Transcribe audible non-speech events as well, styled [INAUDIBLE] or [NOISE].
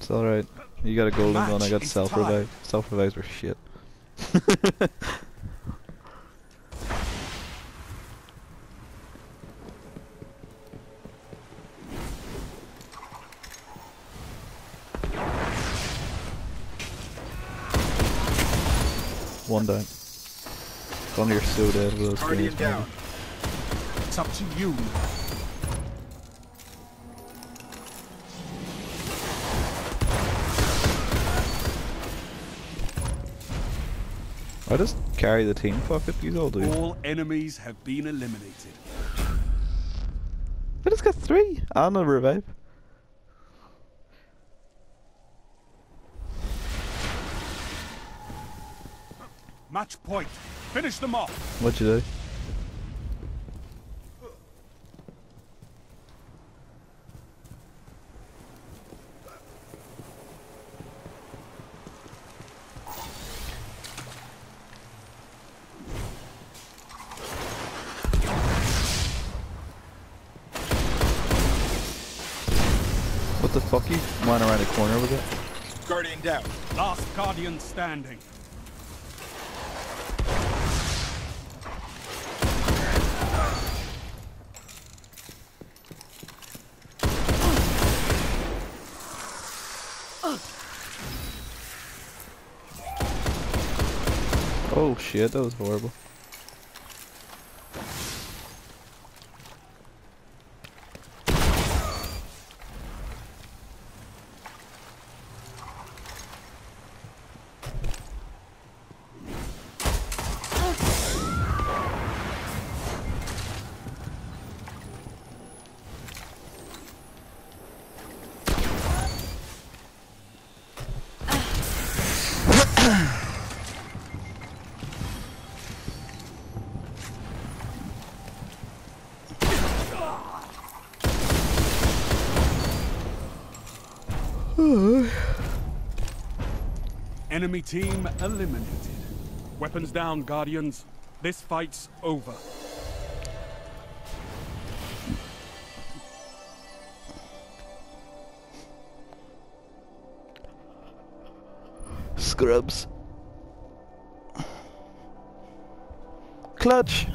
It's alright. You got a golden gun, I got self revive. Self revives were shit. One down. Gunner, you're so dead with those grenades, down. It's up to you. I just carry the team, fuck it, you all do. All enemies have been eliminated. I just got three and a revive. Match point. Finish them off. What'd you do? What the fuck you went around the corner with it? Guardian down. Last Guardian standing. Oh shit, that was horrible. [SIGHS] Enemy team eliminated. Weapons down, Guardians. This fight's over. Scrubs. Clutch.